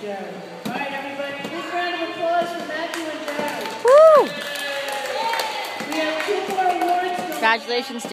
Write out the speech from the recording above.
Jared. Congratulations.